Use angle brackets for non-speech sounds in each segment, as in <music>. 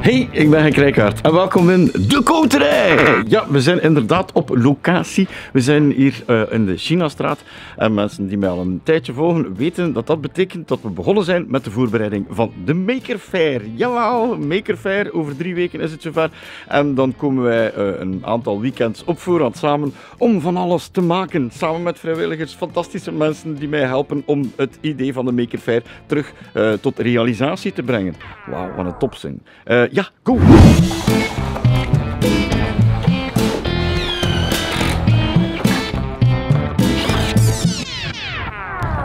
Hey, ik ben Henk Rijkaard en welkom in De Koterij. Ja, we zijn inderdaad op locatie. We zijn hier uh, in de Chinastraat. En mensen die mij al een tijdje volgen weten dat dat betekent dat we begonnen zijn met de voorbereiding van de Maker Fair. Jawel, Maker Fair. Over drie weken is het zover. En dan komen wij uh, een aantal weekends op voorhand samen om van alles te maken. Samen met vrijwilligers, fantastische mensen die mij helpen om het idee van de Maker Fair terug uh, tot realisatie te brengen. Wauw, wat een topzin. Ja, go!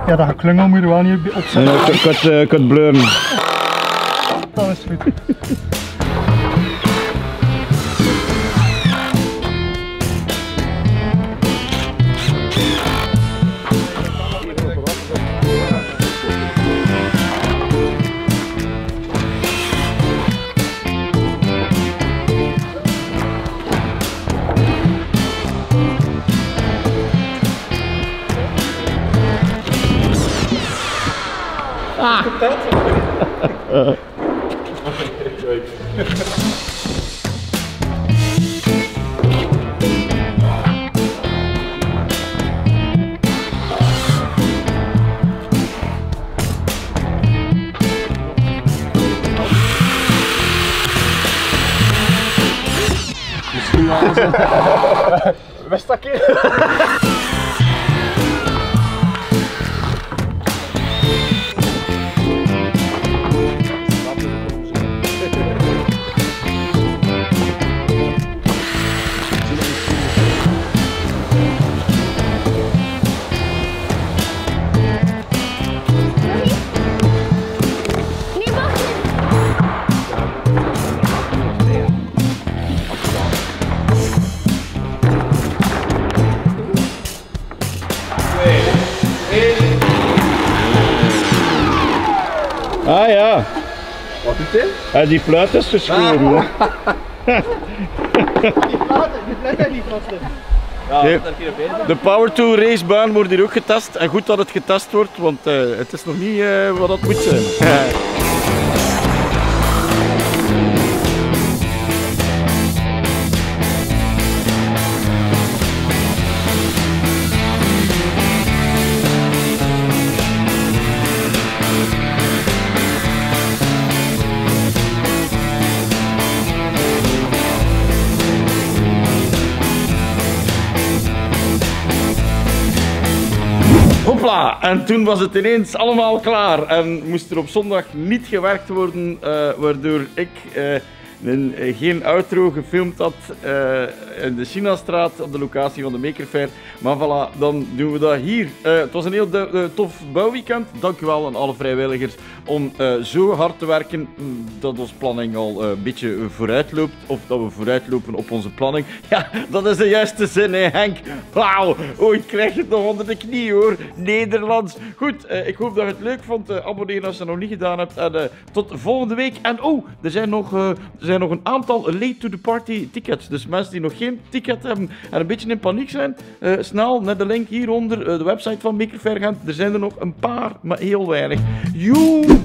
Ja, dat klungel moet je wel niet opzetten. Nee, ik, ik, ik, ik het bleuren. Dat is goed. Ah. Misschien wel Ah ja. Wat is <laughs> dit? Ja, die fluit is geschoren. Ah. Die platen, die platen niet vasten. Ja, Nee. dat hier bezig. De Power Tool racebaan wordt hier ook getest. En goed dat het getest wordt, want uh, het is nog niet uh, wat het moet zijn. <laughs> Hopla! En toen was het ineens allemaal klaar. En moest er op zondag niet gewerkt worden, uh, waardoor ik een, geen outro gefilmd had uh, in de Chinastraat op de locatie van de Maker Fair. Maar voilà, dan doen we dat hier. het was een heel tof bouwweekend. Dank u wel aan alle vrijwilligers om zo hard te werken dat onze planning al een beetje vooruit loopt. Of dat we vooruitlopen op onze planning. <laughs> Ja, dat is de juiste zin, hè Henk. Wauw, ooit krijg je het nog onder de knie hoor. Nederlands. Goed, ik hoop dat je het leuk vond. abonneer als je het nog niet gedaan hebt. En tot volgende week. En oh, er zijn nog... er zijn nog een aantal late to the party tickets. Dus mensen die nog geen ticket hebben en een beetje in paniek zijn, uh, snel naar de link hieronder, uh, de website van Maker Fair gaan. Er zijn er nog een paar, maar heel weinig. Joe!